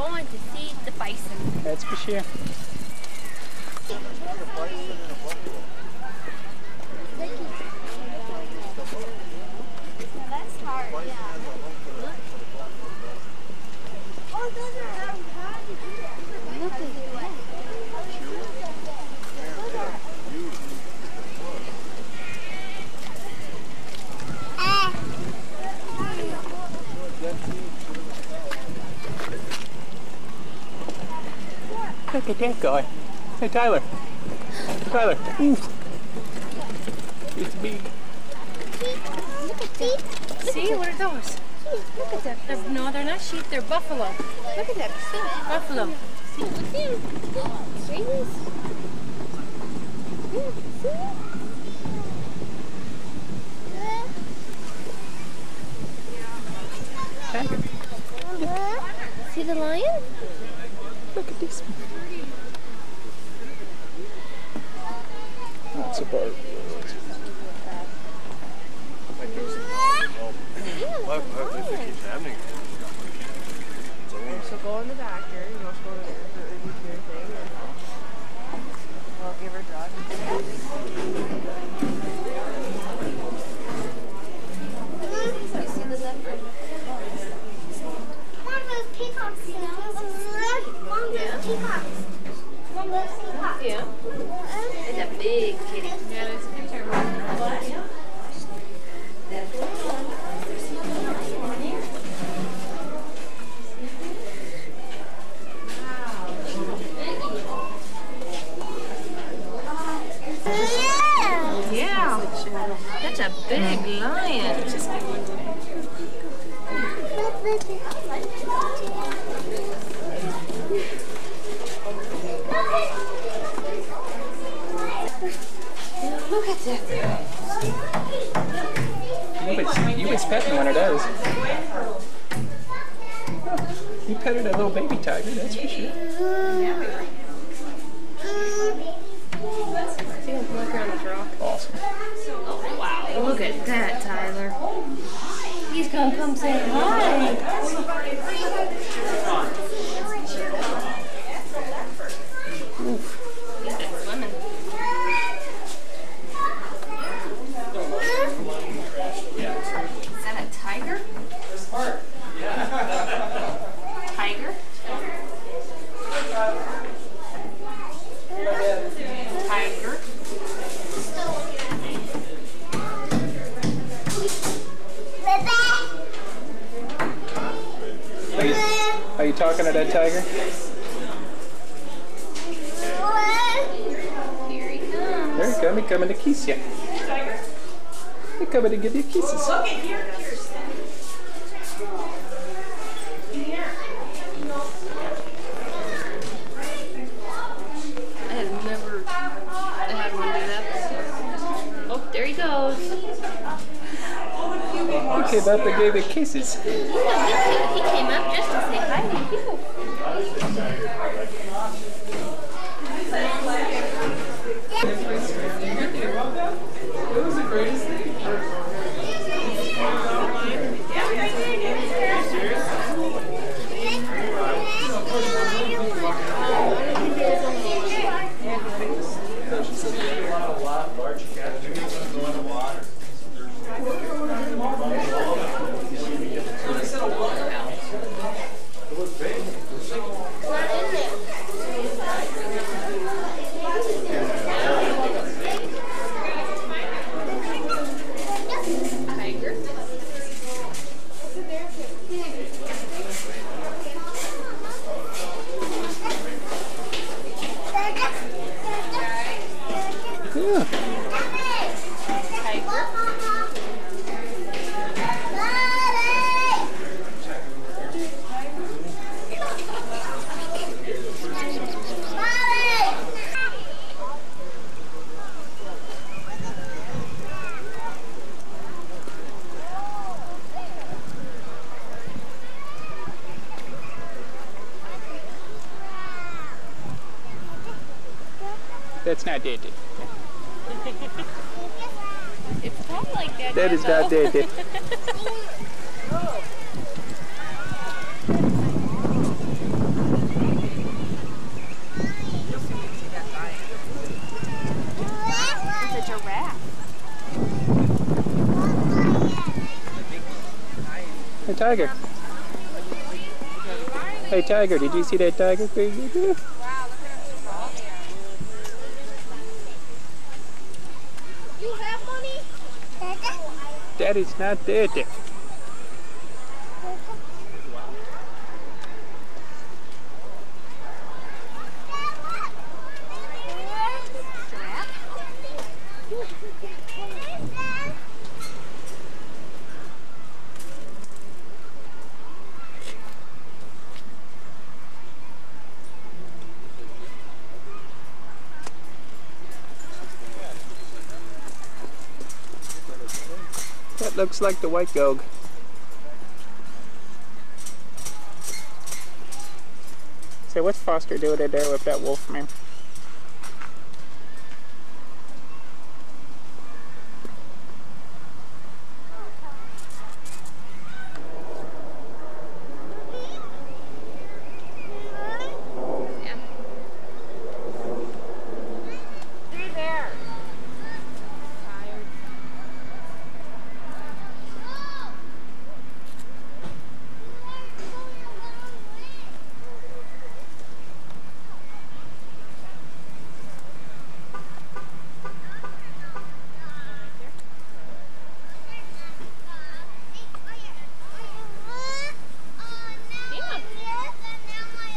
going to see the bison. That's for sure. That's hard, yeah. Oh, those are um, how to do that. Look at that guy. Hey, Tyler. Tyler. Oof. It's big. Look at these. See, what are those? Look at that. They're, no, they're not sheep. They're buffalo. Look at that. See? Buffalo. See? Look at him. See? Yeah, see? See the lion? Look at this one. That's a bird. What, what if it keeps happening? So go in the back here. You must go to the the your thing. And I'll give her a drug. You see the leopard? One of those peacocks. One of those peacocks. One of peacocks. Yeah. It's a big kitty. Yeah, there's a picture. Yeah. Yeah. That's a big lion. You you was petting one of those. You petted a little baby tiger, that's for sure. Awesome. Oh, wow. Look at that, Tyler. He's gonna come say hi. He's been swimming. Is that a tiger? Tiger? Tiger? Are you, are you talking to that tiger? Here he comes. There you go, me coming to kiss you. Me coming to give you kisses. I have never had one do that. Oh, there he goes. He came up and gave you kisses. He, he came up just to say hi to you. That's not dated. it's not like that. That is though. not dated. tiger. Hey tiger, did you see that tiger? that is not dirty. looks like the white gog. So what's Foster doing in there with that wolf man?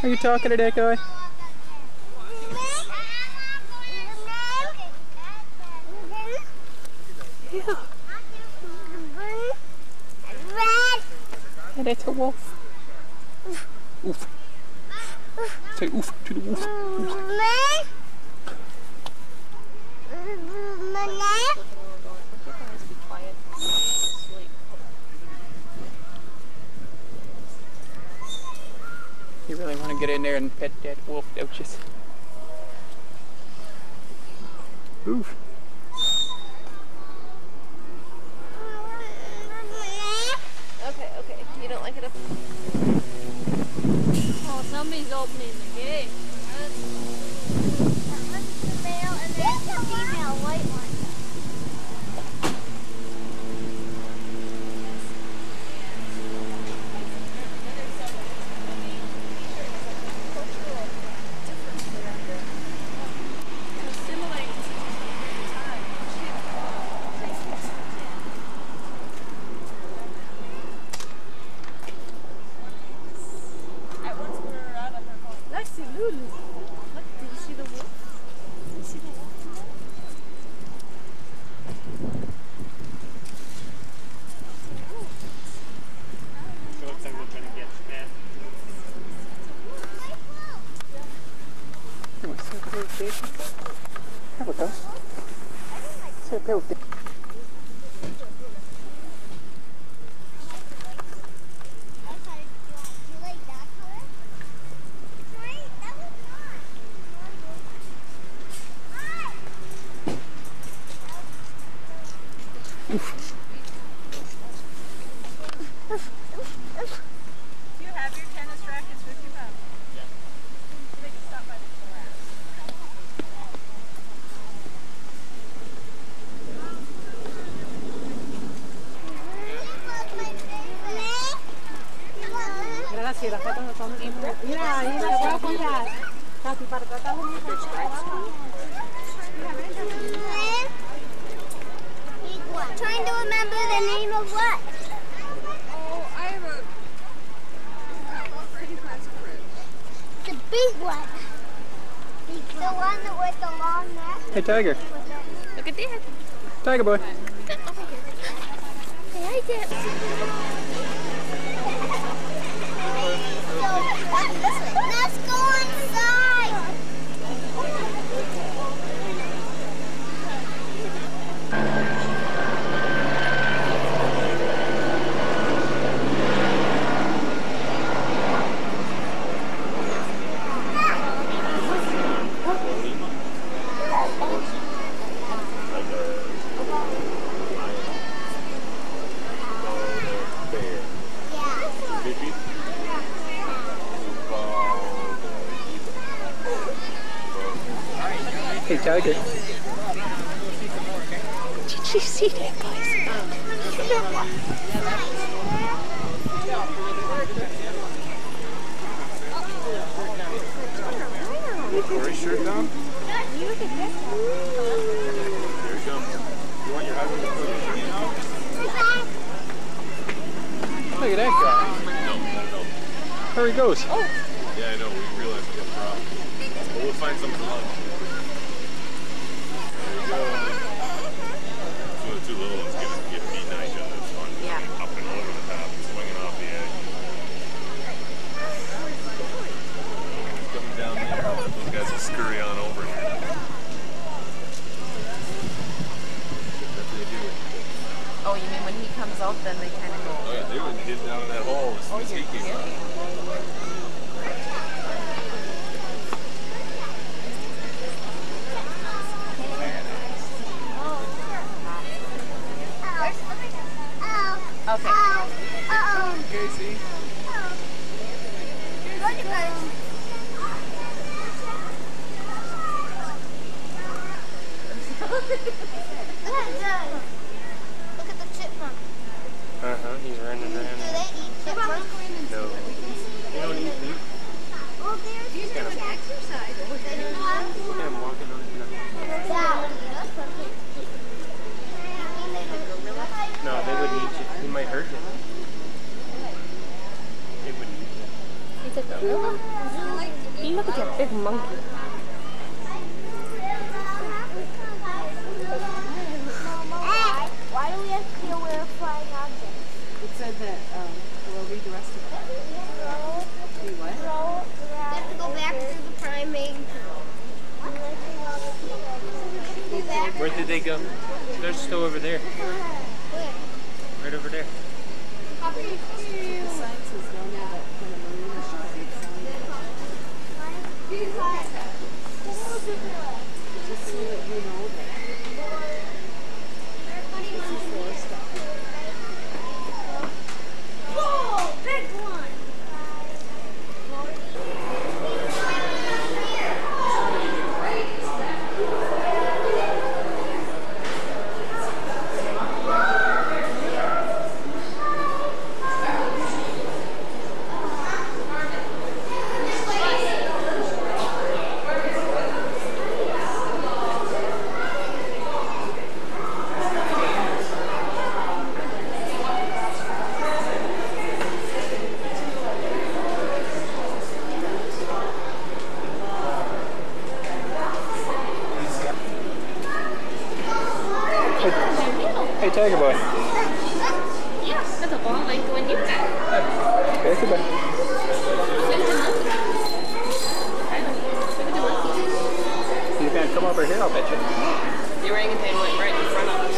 Are you talking to that guy? Oof. c'est nul. Hey, Tiger. Look at that. Tiger boy. I like. Okay. Did you see that, guys? Corey's shirt down? Here he comes. You want your husband to put your shirt down? Look at that guy. There he goes. Oh. Yeah, I know. We realized we got a problem. But we'll find something for lunch. There you go. Two little ones getting, getting beaten on each other. It's fun. Yeah. Up and over the top, swinging off the edge. Coming down there. Those guys will scurry on over. That's what they do. Oh, you mean when he comes out, then they kind of go. Oh yeah, they would hid down in that hole as soon as he came out. Okay. Casey. Look at the chipmunk. Uh huh. He's running Do they eat chipmunks? No. They don't eat meat. Well, there's Kind of. they don't have Look at him walking on the No, they wouldn't eat you. He might hurt you. They wouldn't eat you. He's a gorilla. Look at that big monkey. Why do we have to be aware of flying objects? It said that, um, we'll read the rest of it. See what? We have to go back to the primate. Go back. Where did they go? They're still over there. Right over there. The sign says down there that marina should Just so that you know Tiger Boy. Yeah, that's a ball like the one you got. There's the boy. Look at the monkey. Tyler, look at the monkey. He's gonna come over here, I'll bet you. The orangutan went right in front of us.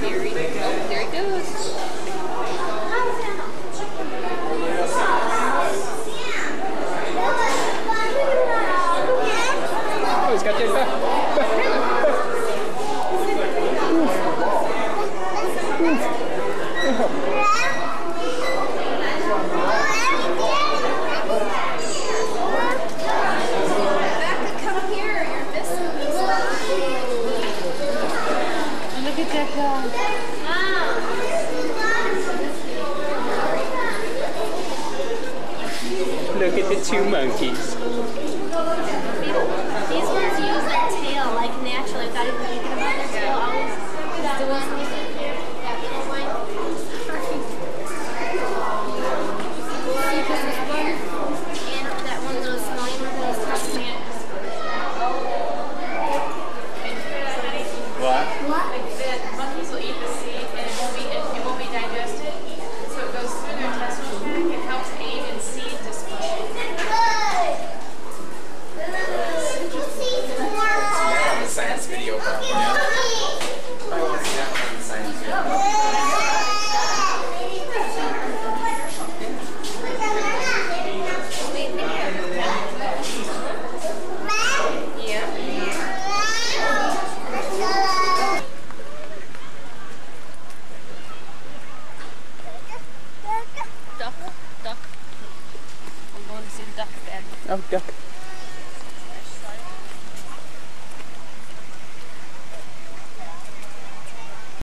There he, oh, there he goes. Oh, he's got that. Look at that guy. Look at the two monkeys.